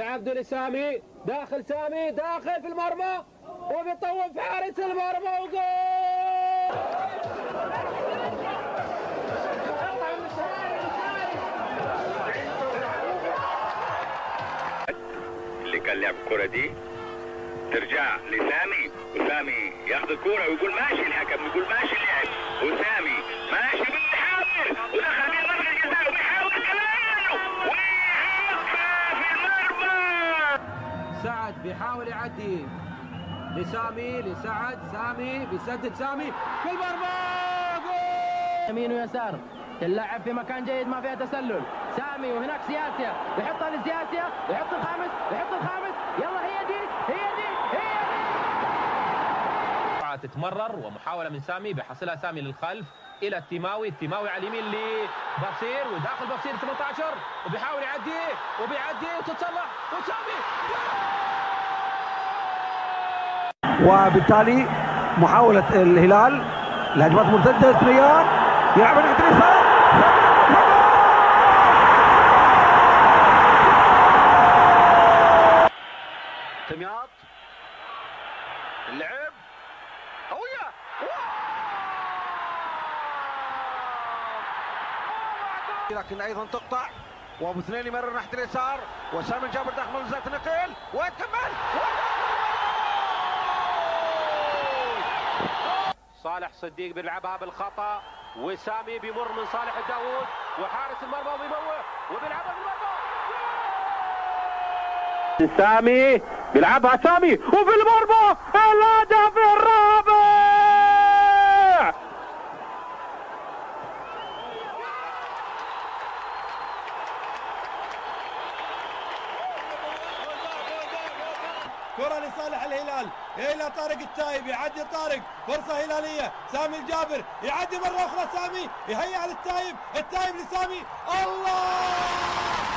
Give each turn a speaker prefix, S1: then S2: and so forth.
S1: لعبد لسامي داخل سامي داخل في المرمى وبيطوف حارس المرمى وجول.
S2: اللي كان لعب الكرة دي ترجع لسامي. وسامي ياخذ الكرة ويقول ماشي الحكم يقول ماشي اللعب. وسامي بيحاول
S1: يعدي لسامي لسعد سامي بيسدد سامي. في المرمى جول!
S3: يمين ويسار. اللعب في مكان جيد ما فيها تسلل. سامي وهناك سياسيا يحطها لسياسيا يحط الخامس يحط الخامس. يلا هي دي هي دي هي دي!
S4: تتمرر ومحاولة من سامي بيحصلها سامي للخلف. إلى التيماوي التيماوي على اليمين لبصير وداخل بصير 18 وبيحاول يعدي وبيعدي وتتصلح. وسامي!
S5: وبالتالي محاولة الهلال الهجمات مرتدة. سريان يلعب ناحية اليسار دمياط اللعب. قوية. لكن أيضا تقطع. وأبو اثنين يمرر ناحية اليسار. وسام الجابر داخل منزلة النقيل ويكمل
S1: صالح صديق بيلعبها بالخطأ وسامي بيمر من صالح الداوود وحارس المرمى بيموه وبيلعبها بالمرمى. سامي بيلعبها سامي وفي المرمى الهدف الرابع!
S6: كرة لصالح الهلال. إلى طارق التايب يعدي طارق. فرصة هلالية. سامي الجابر يعدي مرة أخرى سامي. يهيئ للتايب. التايب لسامي. الله!